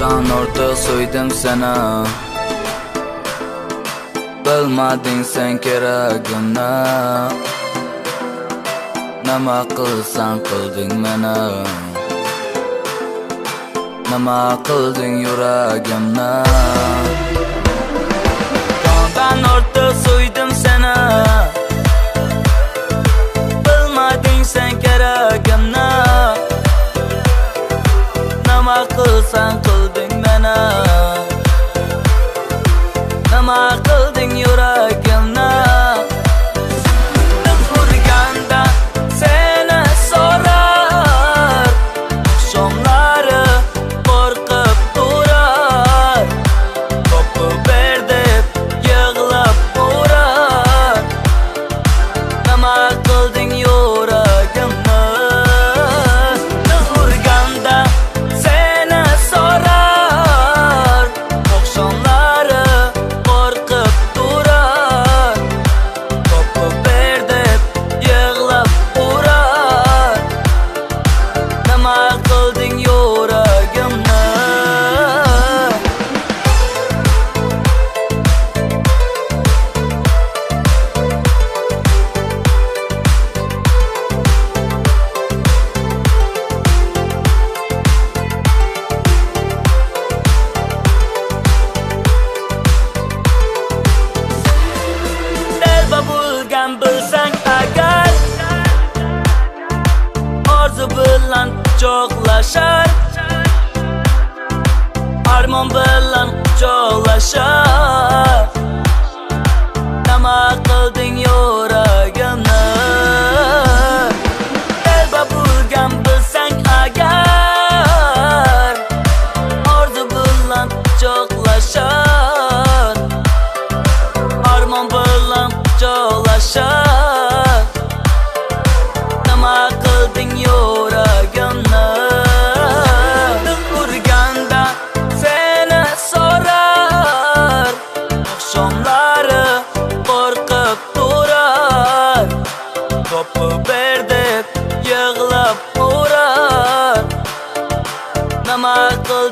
Yoldan orta soydum sana. Bilmading sen keragimni Nima qilsan qilding meni Nima qilding yuragimni nima qilding yurak nozi bilan quchoqlashar. Armon bilan quchoq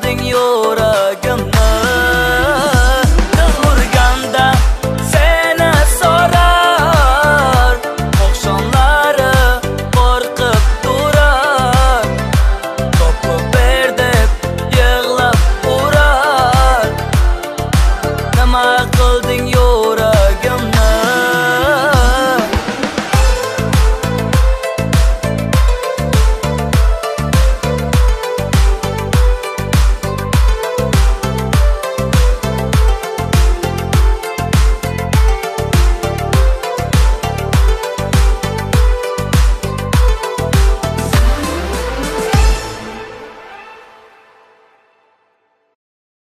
something you're against.